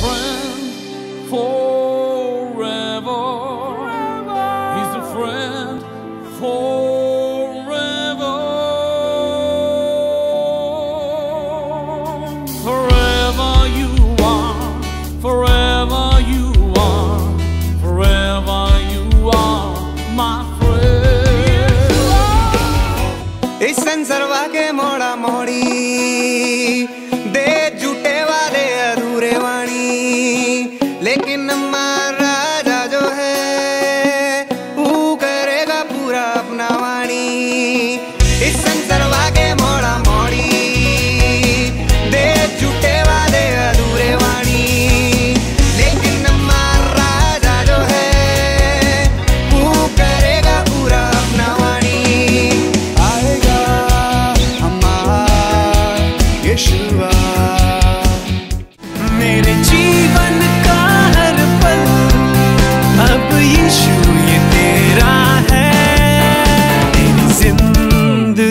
friend forever. forever. He's a friend forever. Forever you are, forever you are, forever you are, my friend. Yes, you are. Mora mori. लेकिन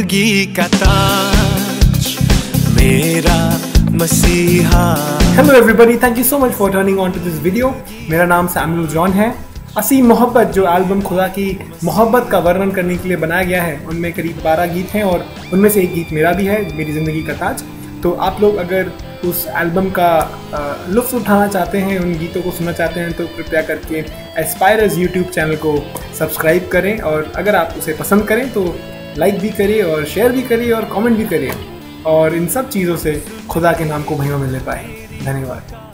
ज़िंदगी का ताज मेरा मसीहा। Hello everybody thank you so much for turning on to this video मेरा नाम Samuel John है। असी मोहब्बत, जो एल्बम खुदा की मोहब्बत का वर्णन करने के लिए बनाया गया है, उनमें करीब 12 गीत हैं और उनमें से एक गीत मेरा भी है, मेरी ज़िंदगी का ताज। तो आप लोग अगर उस एल्बम का लुत्फ उठाना चाहते हैं, उन गीतों को सुनना चाहते हैं तो कृपया करके एस्पायरस यूट्यूब चैनल को सब्सक्राइब करें और अगर आप उसे पसंद करें तो लाइक भी करिए और शेयर भी करिए और कमेंट भी करिए। और इन सब चीज़ों से खुदा के नाम को महिमा मिलने पाए। धन्यवाद।